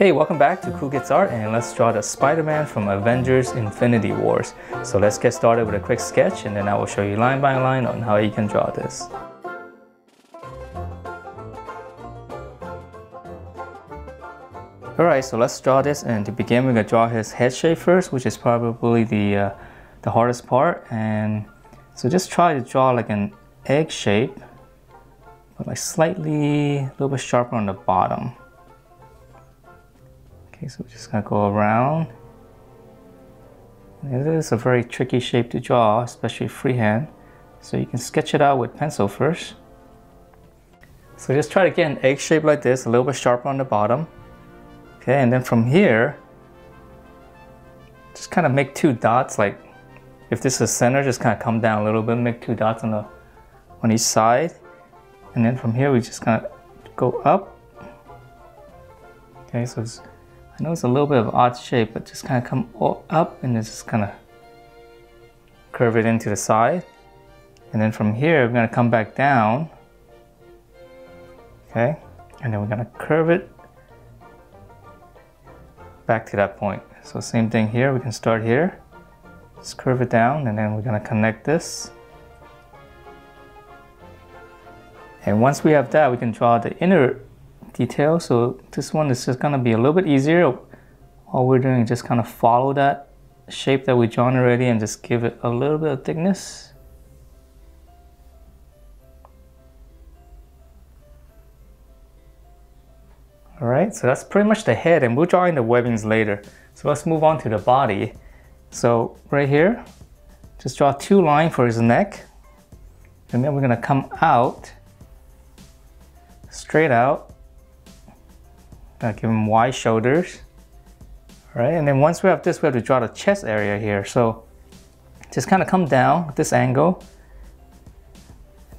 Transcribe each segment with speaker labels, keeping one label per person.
Speaker 1: Hey, welcome back to Cool Kids Art and let's draw the Spider-Man from Avengers Infinity Wars. So let's get started with a quick sketch and then I will show you line by line on how you can draw this. Alright, so let's draw this and to begin we're going to draw his head shape first which is probably the, uh, the hardest part and so just try to draw like an egg shape but like slightly a little bit sharper on the bottom. Okay, so we're just gonna go around. it is a very tricky shape to draw, especially freehand. So you can sketch it out with pencil first. So just try to get an egg shape like this, a little bit sharper on the bottom. Okay, and then from here, just kind of make two dots like if this is center, just kind of come down a little bit, make two dots on the on each side. And then from here, we just kind of go up. Okay, so it's I know it's a little bit of odd shape, but just kind of come up and just kind of curve it into the side. And then from here, we're going to come back down. Okay, and then we're going to curve it back to that point. So same thing here, we can start here. Just curve it down and then we're going to connect this. And once we have that, we can draw the inner detail. So this one is just gonna be a little bit easier. All we're doing is just kind of follow that shape that we drawn already and just give it a little bit of thickness. All right, so that's pretty much the head and we'll draw in the webbings later. So let's move on to the body. So right here, just draw two lines for his neck. And then we're gonna come out, straight out, Gonna give him wide shoulders. All right, and then once we have this, we have to draw the chest area here. So just kind of come down this angle.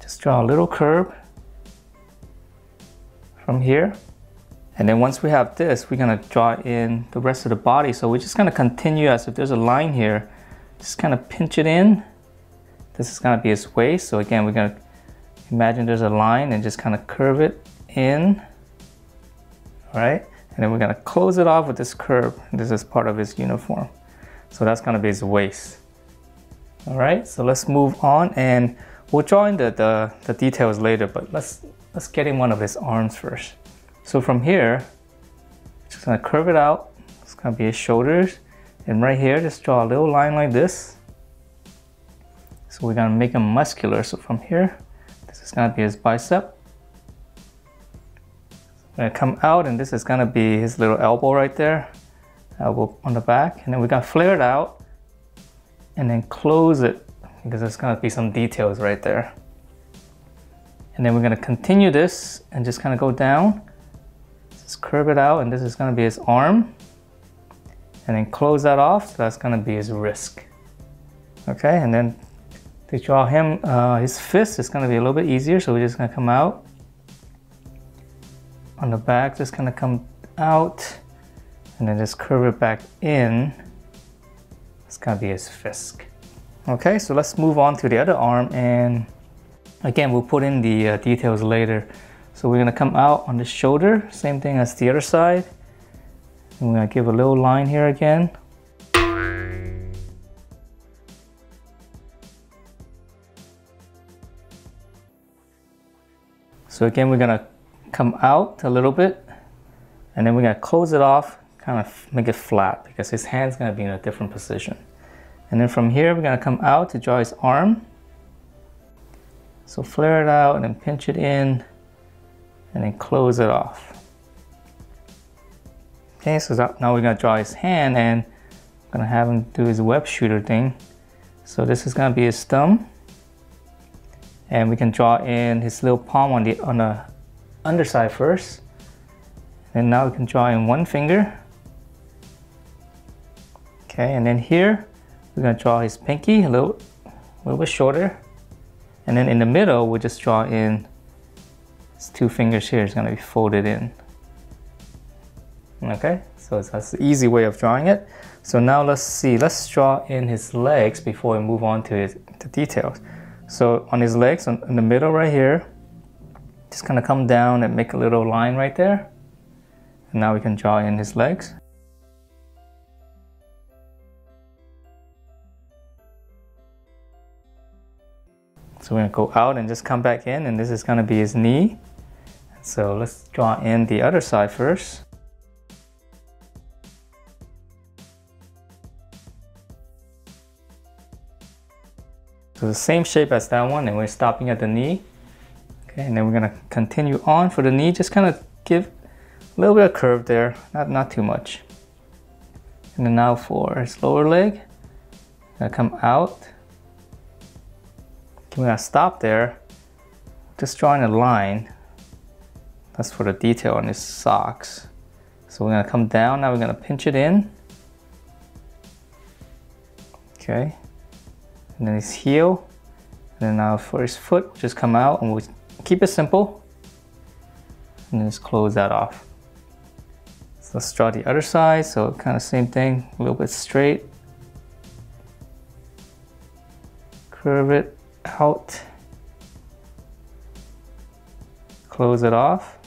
Speaker 1: Just draw a little curve from here. And then once we have this, we're gonna draw in the rest of the body. So we're just gonna continue as if there's a line here. Just kind of pinch it in. This is gonna be his waist. So again, we're gonna imagine there's a line and just kind of curve it in right? And then we're gonna close it off with this curve. This is part of his uniform. So that's gonna be his waist. All right, so let's move on and we'll draw in the, the, the details later, but let's, let's get in one of his arms first. So from here, just gonna curve it out. It's gonna be his shoulders. And right here, just draw a little line like this. So we're gonna make him muscular. So from here, this is gonna be his bicep gonna come out and this is gonna be his little elbow right there. Elbow on the back and then we're gonna flare it out and then close it because there's gonna be some details right there. And then we're gonna continue this and just kind of go down. Just curve it out and this is gonna be his arm. And then close that off so that's gonna be his wrist. Okay and then to draw him uh, his fist is gonna be a little bit easier so we're just gonna come out on the back, just kind of come out and then just curve it back in. It's gonna be his fist. Okay, so let's move on to the other arm and again, we'll put in the uh, details later. So we're gonna come out on the shoulder, same thing as the other side. And we're gonna give a little line here again. So again, we're gonna come out a little bit and then we're gonna close it off, kind of make it flat because his hand's gonna be in a different position. And then from here, we're gonna come out to draw his arm. So flare it out and then pinch it in and then close it off. Okay, so that, now we're gonna draw his hand and I'm gonna have him do his web shooter thing. So this is gonna be his thumb. And we can draw in his little palm on the, on the underside first. And now we can draw in one finger. Okay, and then here, we're gonna draw his pinky a little, a little bit shorter. And then in the middle, we'll just draw in his two fingers here. It's gonna be folded in. Okay, so that's the easy way of drawing it. So now let's see, let's draw in his legs before we move on to his, the details. So on his legs, in the middle right here, just of come down and make a little line right there. And now we can draw in his legs. So we're gonna go out and just come back in and this is gonna be his knee. So let's draw in the other side first. So the same shape as that one and we're stopping at the knee. Okay, and then we're gonna continue on for the knee, just kind of give a little bit of curve there, not, not too much. And then now for his lower leg, gonna come out. We're gonna stop there, just drawing a line. That's for the detail on his socks. So we're gonna come down, now we're gonna pinch it in. Okay, and then his heel. And then now for his foot, just come out and we'll keep it simple. And just close that off. So let's draw the other side. So kind of same thing, a little bit straight. Curve it out. Close it off.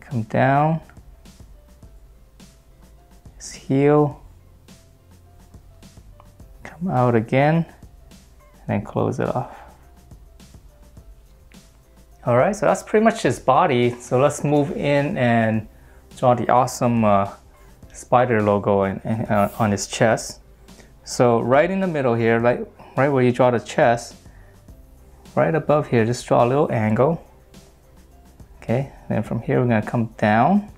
Speaker 1: Come down. His heel. Come out again then close it off. All right, so that's pretty much his body. So let's move in and draw the awesome uh, spider logo in, in, uh, on his chest. So right in the middle here, like right where you draw the chest, right above here, just draw a little angle. Okay, then from here we're gonna come down.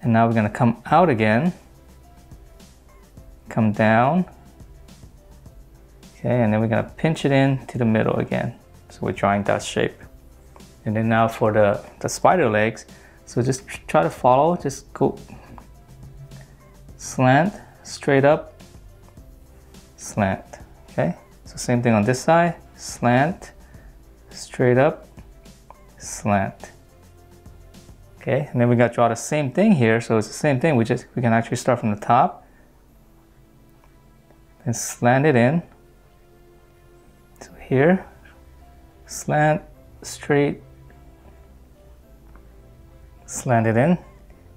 Speaker 1: And now we're gonna come out again. Come down. Okay, and then we're gonna pinch it in to the middle again. So we're drawing that shape. And then now for the, the spider legs, so just try to follow, just go slant, straight up, slant, okay? So same thing on this side, slant, straight up, slant. Okay, and then we got to draw the same thing here, so it's the same thing, we just, we can actually start from the top, and slant it in, here, slant, straight, slant it in.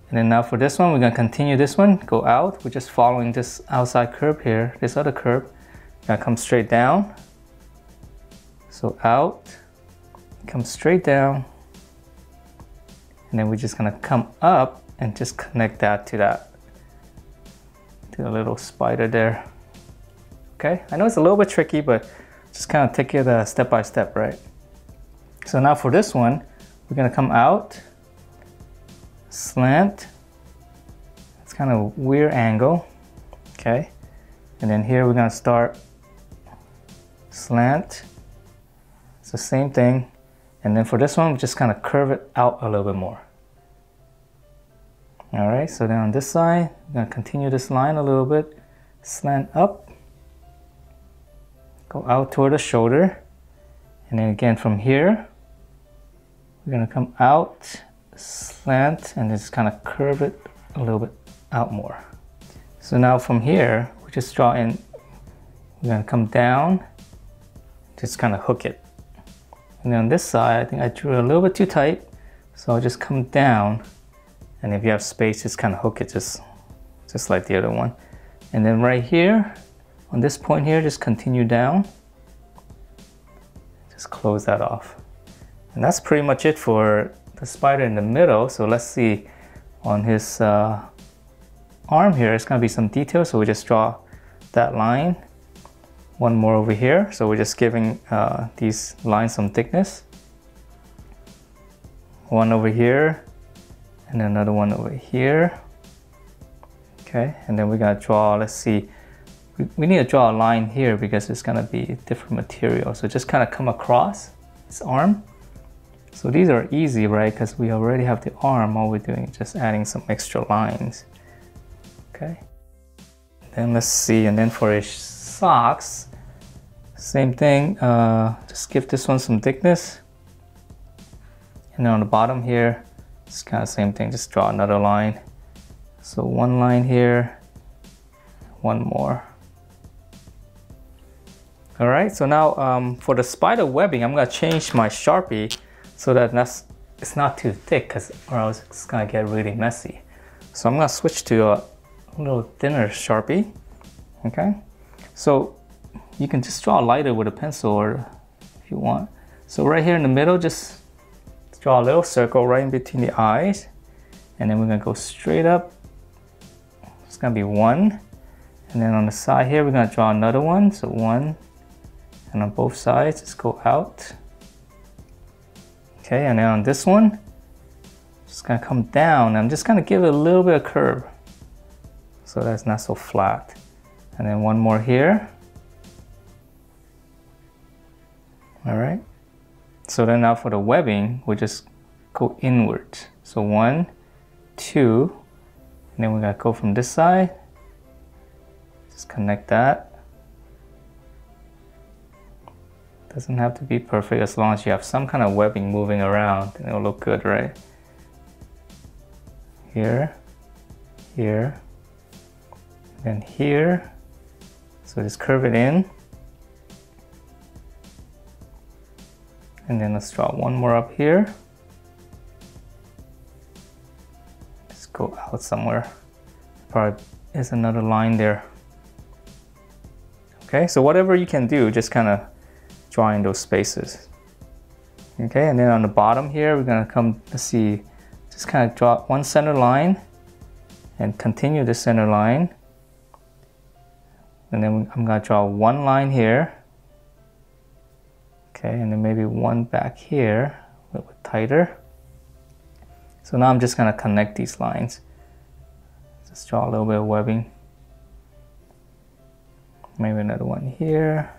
Speaker 1: And then now for this one, we're gonna continue this one, go out. We're just following this outside curve here, this other curve. Gonna come straight down. So out, come straight down. And then we're just gonna come up and just connect that to that, to the little spider there. Okay, I know it's a little bit tricky, but just kind of take it uh, step by step, right? So now for this one, we're gonna come out, slant, it's kind of weird angle, okay? And then here we're gonna start slant, it's the same thing. And then for this one, we just kind of curve it out a little bit more. All right, so then on this side, we're gonna continue this line a little bit, slant up, go out toward the shoulder. And then again from here we're gonna come out slant and just kind of curve it a little bit out more. So now from here we just draw in we're gonna come down just kind of hook it. And then on this side I think I drew it a little bit too tight so I'll just come down. And if you have space just kind of hook it just just like the other one. And then right here on this point here, just continue down. Just close that off. And that's pretty much it for the spider in the middle. So let's see on his uh, arm here, it's gonna be some detail. So we just draw that line. One more over here. So we're just giving uh, these lines some thickness. One over here and another one over here. Okay, and then we're gonna draw, let's see, we need to draw a line here because it's gonna be different material. So just kind of come across its arm. So these are easy, right? Because we already have the arm, all we're doing is just adding some extra lines. Okay. Then let's see, and then for his socks, same thing, uh, just give this one some thickness. And then on the bottom here, it's kind of same thing, just draw another line. So one line here, one more. All right, so now um, for the spider webbing, I'm gonna change my Sharpie so that that's, it's not too thick because or else it's gonna get really messy. So I'm gonna switch to a little thinner Sharpie, okay? So you can just draw lighter with a pencil or if you want. So right here in the middle, just draw a little circle right in between the eyes. And then we're gonna go straight up. It's gonna be one. And then on the side here, we're gonna draw another one. So one, and on both sides, just go out. Okay, and then on this one, just gonna come down. I'm just gonna give it a little bit of curve so that's not so flat. And then one more here. All right. So then now for the webbing, we just go inward. So one, two, and then we gotta go from this side. Just connect that. Doesn't have to be perfect as long as you have some kind of webbing moving around and it'll look good, right? Here, here, then here. So just curve it in. And then let's draw one more up here. Just go out somewhere. Probably is another line there. Okay, so whatever you can do, just kind of draw in those spaces. Okay, and then on the bottom here, we're gonna come, let's see, just kind of draw one center line and continue the center line. And then I'm gonna draw one line here Okay, and then maybe one back here, a little bit tighter. So now I'm just gonna connect these lines. Just draw a little bit of webbing. Maybe another one here.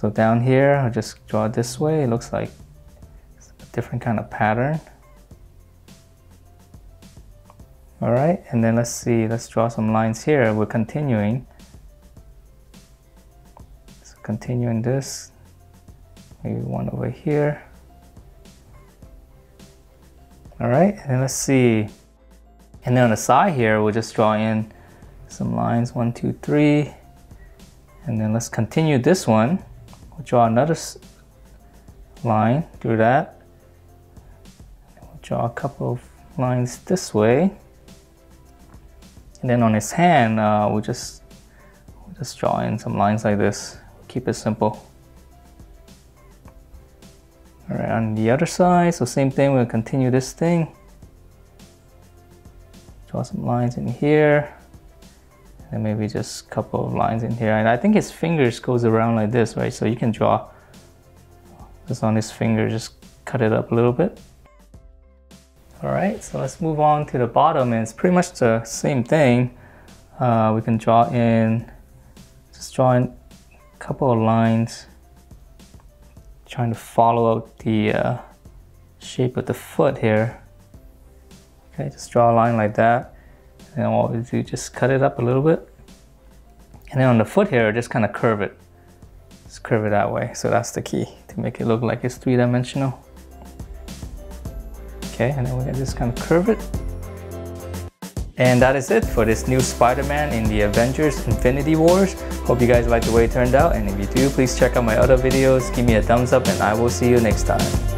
Speaker 1: So down here, I'll just draw it this way. It looks like a different kind of pattern. All right, and then let's see, let's draw some lines here. We're continuing. So continuing this, maybe one over here. All right, and let's see. And then on the side here, we'll just draw in some lines, one, two, three. And then let's continue this one. We'll draw another line through that. We'll draw a couple of lines this way. And then on his hand, uh, we'll just we'll just draw in some lines like this. Keep it simple. All right, on the other side, so same thing, we'll continue this thing. Draw some lines in here. And maybe just a couple of lines in here. And I think his fingers goes around like this, right? So you can draw just on his finger, just cut it up a little bit. All right, so let's move on to the bottom and it's pretty much the same thing. Uh, we can draw in, just draw in a couple of lines trying to follow out the uh, shape of the foot here. Okay, just draw a line like that. And what we do, just cut it up a little bit. And then on the foot here, just kind of curve it. Just curve it that way. So that's the key to make it look like it's three-dimensional. Okay, and then we just kind of curve it. And that is it for this new Spider-Man in the Avengers Infinity Wars. Hope you guys like the way it turned out and if you do, please check out my other videos, give me a thumbs up and I will see you next time.